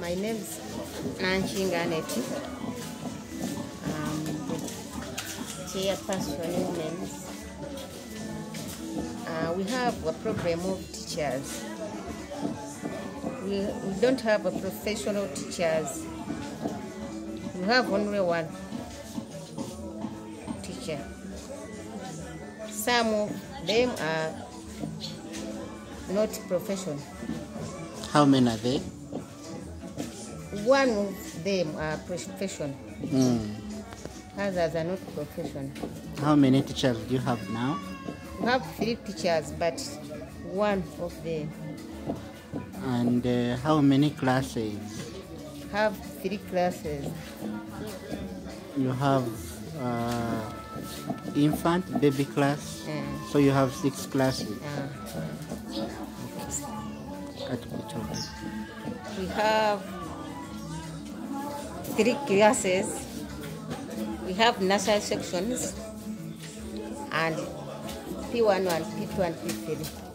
My name's Nanshinga Neti. I'm the chairperson women's. Uh, we have a problem of teachers. We, we don't have a professional teachers. We have only one teacher. Some of them are not professional. How many are they? One of them are professional. Mm. Others are not professional. How many teachers do you have now? We have three teachers, but one of them And uh, how many classes? have three classes. You have uh, infant, baby class. Uh, So you have six classes. it off. we have three classes. We have nursery sections and P1 and P2 and P3.